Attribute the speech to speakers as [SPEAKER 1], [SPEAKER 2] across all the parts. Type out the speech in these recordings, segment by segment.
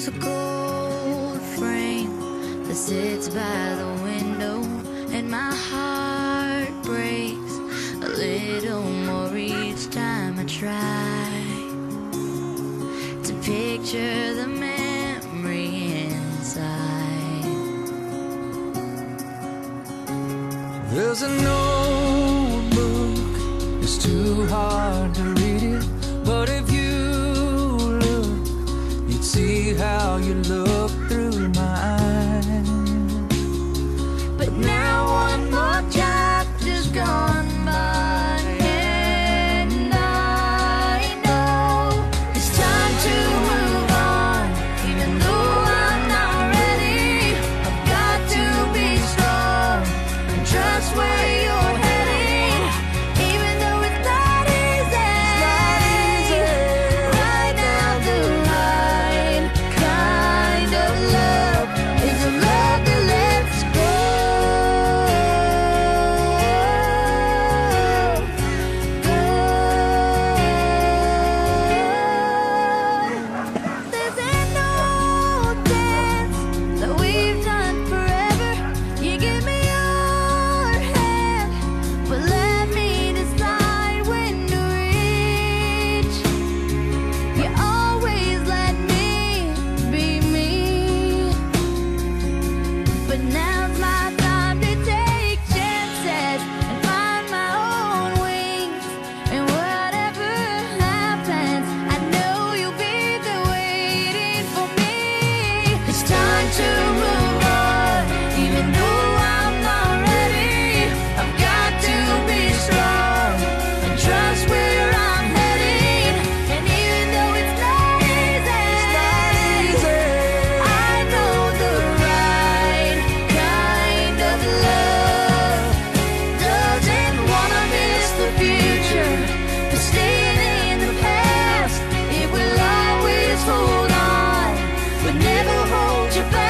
[SPEAKER 1] There's a gold frame that sits by the window, and my heart breaks a little more each time I try to picture the memory inside.
[SPEAKER 2] There's a notebook, it's too hard to read it, but if you see how you look through my eyes.
[SPEAKER 1] But now one more time. you back.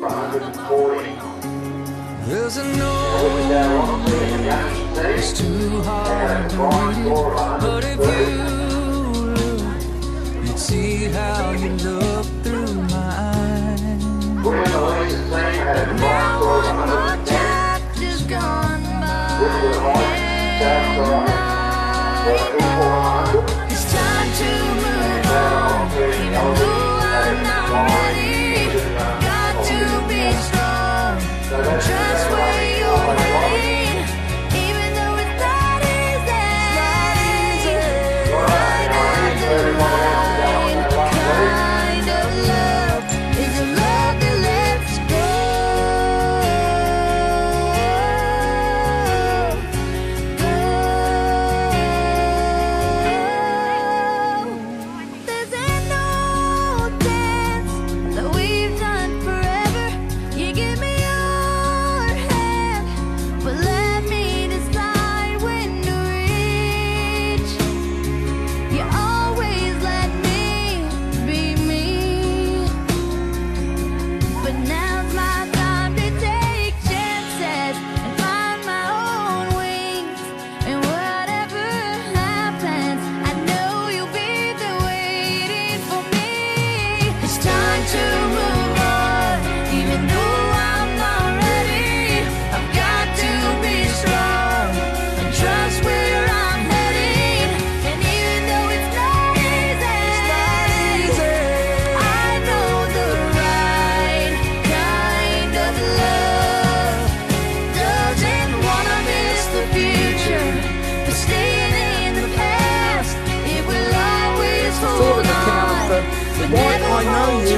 [SPEAKER 1] There's a
[SPEAKER 2] no, it's too hard to read, but if you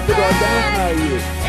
[SPEAKER 1] bigodão, Nair.